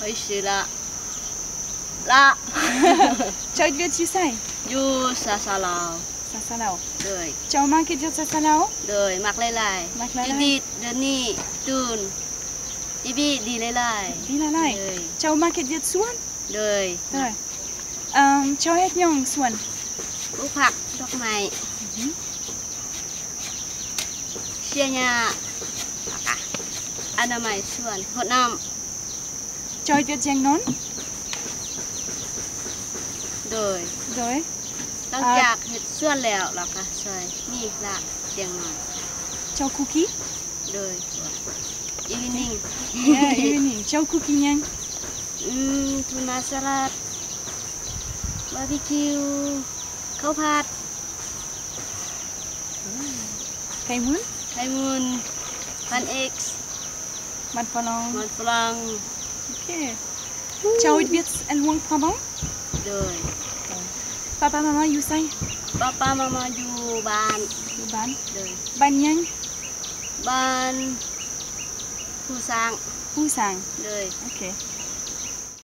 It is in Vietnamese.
开始啦，啦。Cháu biết chữ sai? Chú sa sa lao. Sa sa lao. Đời. Cháu mang cái chữ sa sa lao? Đời, mặc lại lại. Mặc lại lại. Đi đơn ni, tùn. Đi bi, đi lại lại. Đi lại lại. Cháu mang cái chữ suôn? Đời. Đời. Um, cháu hết nhông suôn. Bốc hạc, đọc mày. Chia nhà. Anh em mày suôn, hột năm. chơi viết giang nón rồi rồi หลังจากเห็ดส่วนแล้วล่ะค่ะซอยนี่ละเจียงนอนเจ้าคุกกี้โดยอีวินิ่งเอออีวินิ่งเจ้าคุกกี้ยังอืมทูน่าสลัดบาร์บีคิวข้าวผัดไข่มุนไข่มุนมันเอ็กซ์มันฝลังมันฝรั่ง Ok. Cháu biết ăn uống phải không? Rồi. Papa mama you say? Papa mama you ban. You ban? Rồi. Ban nhanh? Ban... Phu sang. Phu sang. Rồi. Ok.